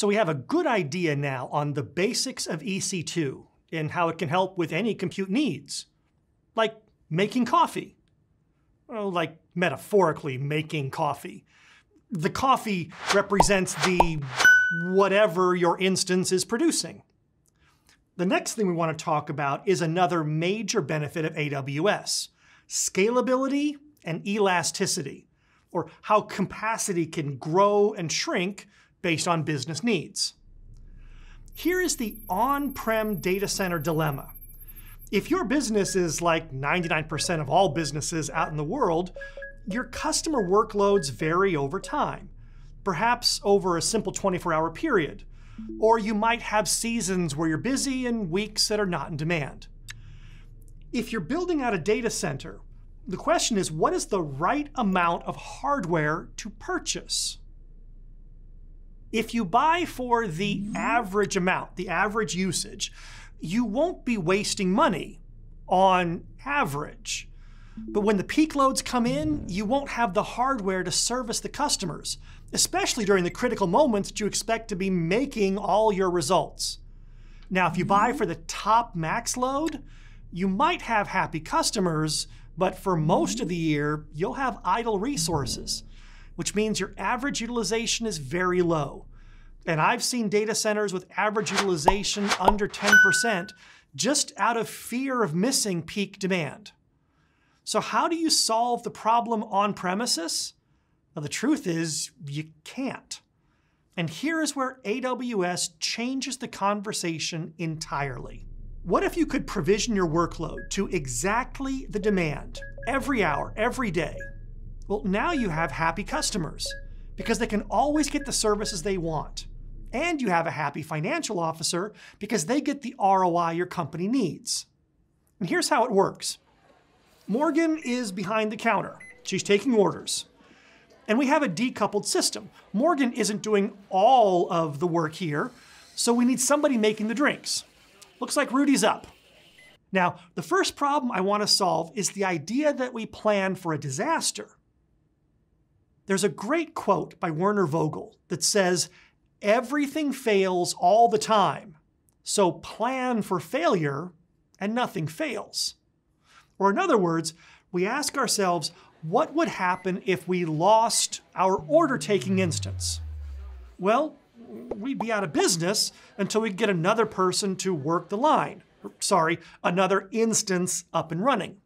So we have a good idea now on the basics of EC2 and how it can help with any compute needs, like making coffee. Like metaphorically making coffee. The coffee represents the whatever your instance is producing. The next thing we want to talk about is another major benefit of AWS, scalability and elasticity, or how capacity can grow and shrink based on business needs. Here is the on-prem data center dilemma. If your business is like 99% of all businesses out in the world, your customer workloads vary over time, perhaps over a simple 24-hour period, or you might have seasons where you're busy and weeks that are not in demand. If you're building out a data center, the question is what is the right amount of hardware to purchase? If you buy for the average amount, the average usage, you won't be wasting money on average. But when the peak loads come in, you won't have the hardware to service the customers, especially during the critical moments that you expect to be making all your results. Now, if you buy for the top max load, you might have happy customers, but for most of the year, you'll have idle resources, which means your average utilization is very low. And I've seen data centers with average utilization under 10% just out of fear of missing peak demand. So how do you solve the problem on premises? Well, the truth is you can't. And here is where AWS changes the conversation entirely. What if you could provision your workload to exactly the demand, every hour, every day? Well, now you have happy customers because they can always get the services they want. And you have a happy financial officer because they get the ROI your company needs. And here's how it works. Morgan is behind the counter. She's taking orders. And we have a decoupled system. Morgan isn't doing all of the work here, so we need somebody making the drinks. Looks like Rudy's up. Now, the first problem I want to solve is the idea that we plan for a disaster. There's a great quote by Werner Vogel that says, everything fails all the time, so plan for failure and nothing fails. Or in other words, we ask ourselves, what would happen if we lost our order taking instance? Well, we'd be out of business until we get another person to work the line. Sorry, another instance up and running.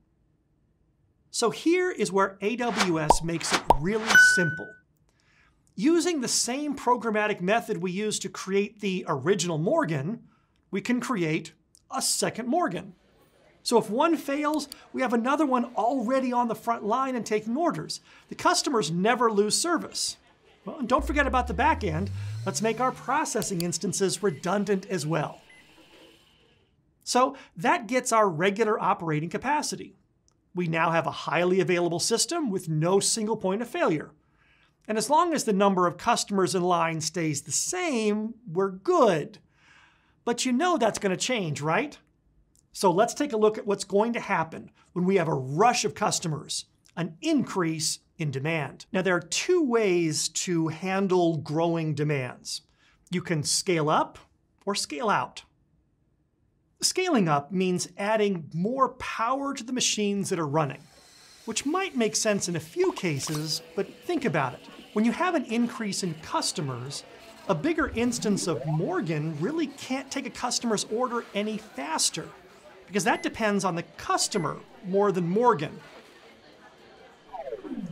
So here is where AWS makes it really simple. Using the same programmatic method we used to create the original Morgan, we can create a second Morgan. So if one fails, we have another one already on the front line and taking orders. The customers never lose service. Well, and don't forget about the back end. Let's make our processing instances redundant as well. So that gets our regular operating capacity. We now have a highly available system with no single point of failure. And as long as the number of customers in line stays the same, we're good. But you know that's going to change, right? So let's take a look at what's going to happen when we have a rush of customers, an increase in demand. Now, there are two ways to handle growing demands. You can scale up or scale out. Scaling up means adding more power to the machines that are running, which might make sense in a few cases, but think about it. When you have an increase in customers, a bigger instance of Morgan really can't take a customer's order any faster, because that depends on the customer more than Morgan.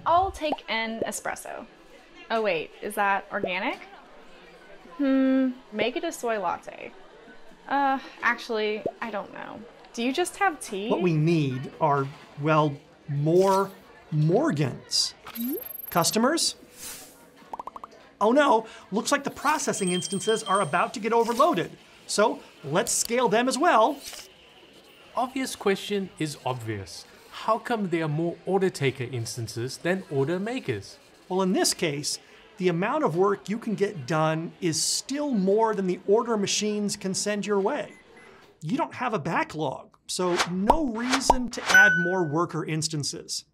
I'll take an espresso. Oh wait, is that organic? Hmm, make it a soy latte. Uh, actually, I don't know. Do you just have tea? What we need are, well, more Morgans. Customers? Oh no, looks like the processing instances are about to get overloaded. So let's scale them as well. Obvious question is obvious. How come there are more order taker instances than order makers? Well, in this case, the amount of work you can get done is still more than the order machines can send your way. You don't have a backlog, so no reason to add more worker instances.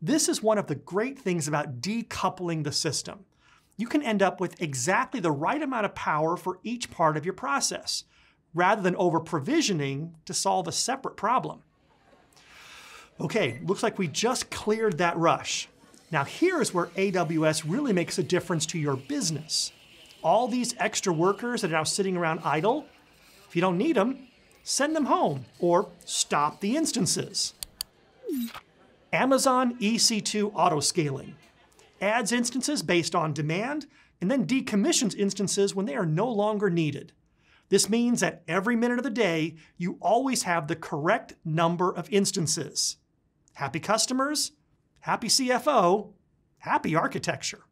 This is one of the great things about decoupling the system. you can end up with exactly the right amount of power for each part of your process, rather than over provisioning to solve a separate problem. Okay, looks like we just cleared that rush. Now here's where AWS really makes a difference to your business. All these extra workers that are now sitting around idle, if you don't need them, send them home or stop the instances. Amazon EC2 autoscaling adds instances based on demand and then decommissions instances when they are no longer needed. This means that every minute of the day, you always have the correct number of instances. Happy customers, happy CFO, happy architecture.